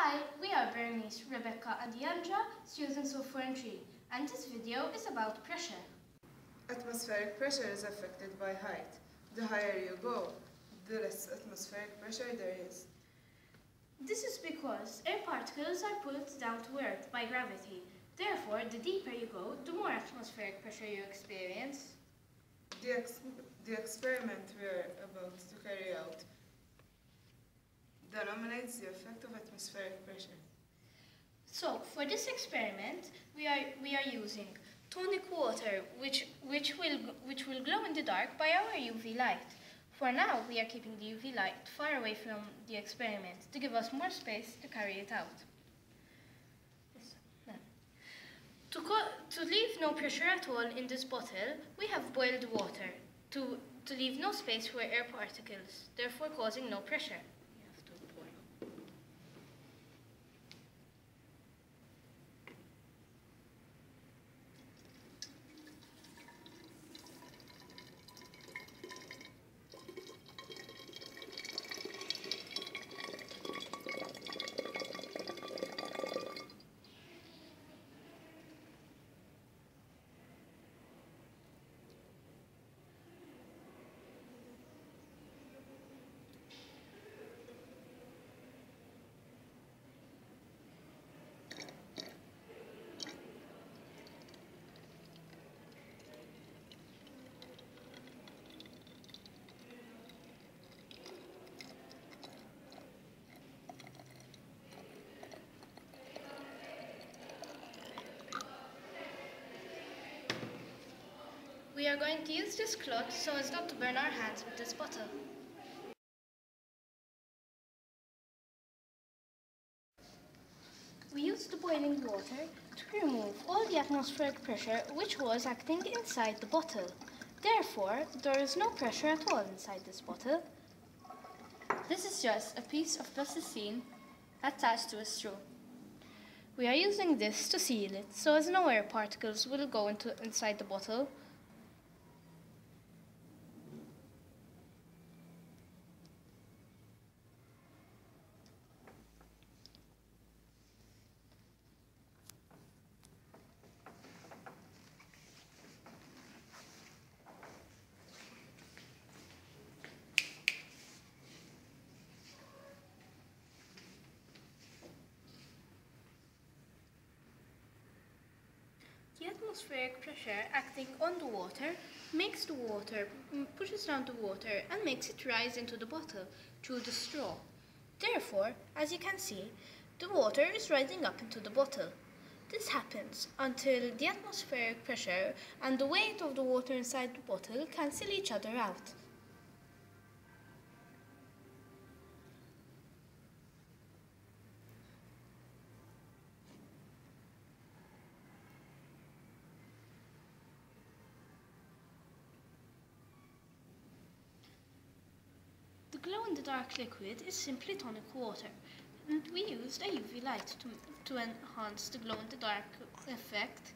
Hi, we are Bernice, Rebecca and Diandra, students of 4 and 3, and this video is about pressure. Atmospheric pressure is affected by height. The higher you go, the less atmospheric pressure there is. This is because air particles are pulled down to earth by gravity. Therefore, the deeper you go, the more atmospheric pressure you experience. The, ex- the experiment we are about to carry out denominates the effect of atmospheric pressure. So, for this experiment, we are, we are using tonic water, which, which, will, which will glow in the dark by our UV light. For now, we are keeping the UV light far away from the experiment to give us more space to carry it out. To, to leave no pressure at all in this bottle, we have boiled water to, to leave no space for air particles, therefore causing no pressure. You have to pour. We are going to use this cloth so as not to burn our hands with this bottle. We used the boiling water to remove all the atmospheric pressure which was acting inside the bottle. Therefore, there is no pressure at all inside this bottle. This is just a piece of plasticine attached to a straw. We are using this to seal it so as no air particles will go into inside the bottle The atmospheric pressure acting on the water makes the water, mm, pushes down the water and makes it rise into the bottle through the straw. Therefore, as you can see, the water is rising up into the bottle. This happens until the atmospheric pressure and the weight of the water inside the bottle cancel each other out. The glow-in-the-dark liquid is simply tonic water, and we used a UV light to, to enhance the glow-in-the-dark effect